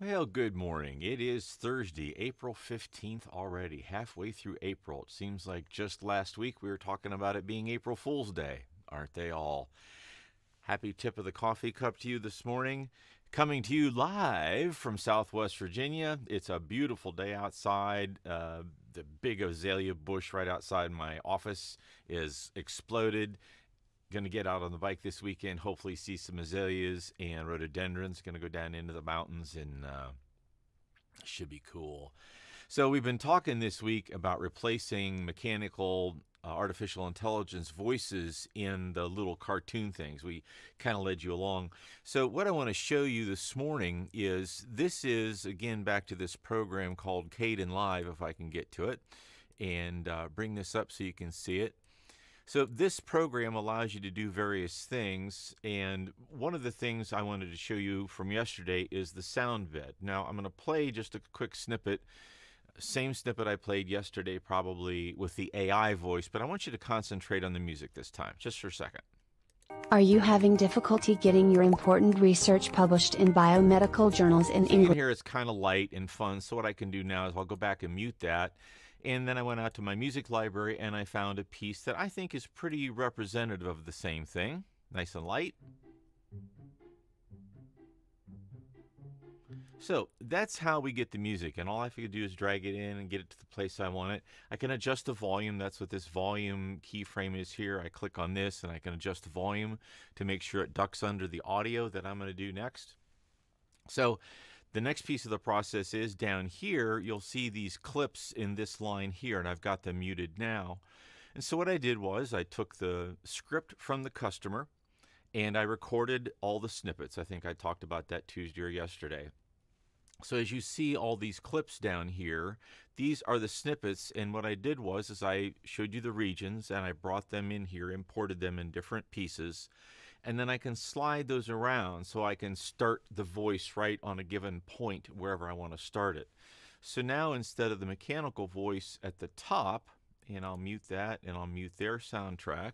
Well, good morning. It is Thursday, April 15th already, halfway through April. It seems like just last week we were talking about it being April Fool's Day. Aren't they all? Happy tip of the coffee cup to you this morning. Coming to you live from Southwest Virginia. It's a beautiful day outside. Uh, the big azalea bush right outside my office is exploded going to get out on the bike this weekend. Hopefully, see some azaleas and rhododendrons. Going to go down into the mountains and uh, should be cool. So we've been talking this week about replacing mechanical uh, artificial intelligence voices in the little cartoon things. We kind of led you along. So what I want to show you this morning is this is again back to this program called Caden Kdenlive, if I can get to it, and uh, bring this up so you can see it. So this program allows you to do various things, and one of the things I wanted to show you from yesterday is the sound bed. Now I'm going to play just a quick snippet, same snippet I played yesterday probably with the AI voice, but I want you to concentrate on the music this time, just for a second. Are you having difficulty getting your important research published in biomedical journals in English? Here it's kind of light and fun, so what I can do now is I'll go back and mute that and then I went out to my music library and I found a piece that I think is pretty representative of the same thing. Nice and light. So that's how we get the music, and all I have to do is drag it in and get it to the place I want it. I can adjust the volume. That's what this volume keyframe is here. I click on this, and I can adjust the volume to make sure it ducks under the audio that I'm going to do next. So the next piece of the process is down here, you'll see these clips in this line here, and I've got them muted now. And so what I did was I took the script from the customer and I recorded all the snippets. I think I talked about that Tuesday or yesterday. So as you see all these clips down here, these are the snippets and what I did was is I showed you the regions and I brought them in here, imported them in different pieces and then I can slide those around so I can start the voice right on a given point wherever I want to start it. So now instead of the mechanical voice at the top, and I'll mute that and I'll mute their soundtrack.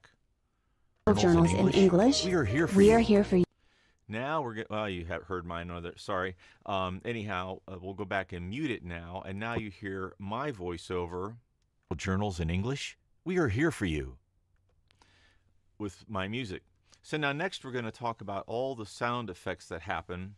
Journals in English. In English. We are here for we you. are here for you. Now we're get, well, you have heard mine. Other sorry. Um, anyhow, uh, we'll go back and mute it now, and now you hear my voiceover. Journals in English. We are here for you. With my music. So now next we're going to talk about all the sound effects that happen.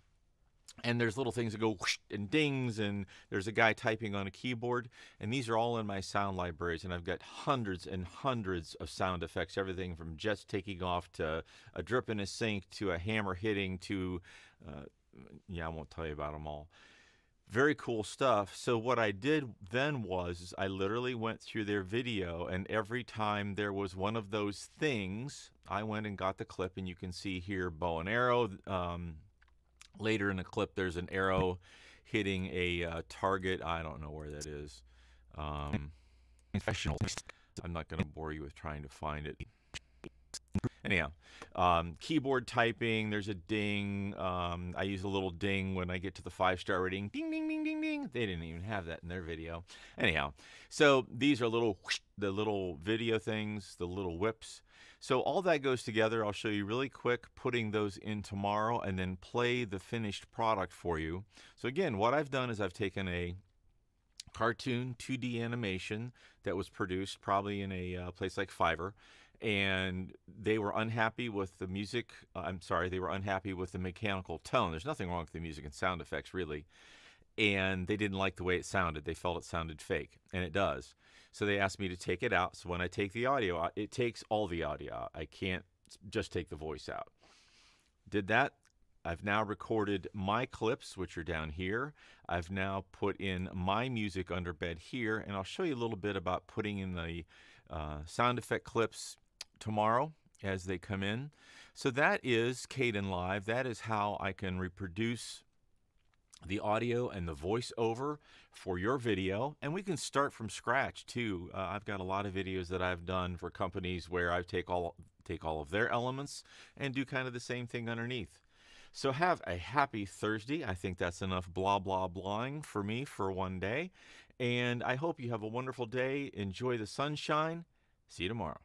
And there's little things that go whoosh and dings, and there's a guy typing on a keyboard. And these are all in my sound libraries, and I've got hundreds and hundreds of sound effects. Everything from jets taking off to a drip in a sink to a hammer hitting to, uh, yeah, I won't tell you about them all very cool stuff. So what I did then was I literally went through their video and every time there was one of those things, I went and got the clip and you can see here bow and arrow. Um, later in the clip, there's an arrow hitting a uh, target. I don't know where that is. Um, I'm not going to bore you with trying to find it. Anyhow, um, keyboard typing, there's a ding. Um, I use a little ding when I get to the five star rating. Ding, ding, ding, ding, ding. They didn't even have that in their video. Anyhow, so these are little, whoosh, the little video things, the little whips. So all that goes together. I'll show you really quick, putting those in tomorrow and then play the finished product for you. So again, what I've done is I've taken a cartoon 2D animation that was produced probably in a uh, place like Fiverr and they were unhappy with the music. Uh, I'm sorry, they were unhappy with the mechanical tone. There's nothing wrong with the music and sound effects, really. And they didn't like the way it sounded. They felt it sounded fake, and it does. So they asked me to take it out. So when I take the audio out, it takes all the audio out. I can't just take the voice out. Did that. I've now recorded my clips, which are down here. I've now put in my music under bed here, and I'll show you a little bit about putting in the uh, sound effect clips tomorrow as they come in. So that is Caden Kdenlive. That is how I can reproduce the audio and the voiceover for your video. And we can start from scratch too. Uh, i've got a lot of videos that i've done for companies where i take all take all of their elements and do kind of the same thing underneath. So have a happy thursday. I think that's enough blah blah blahing for me for one day. And i hope you have a wonderful day. Enjoy the sunshine. See you tomorrow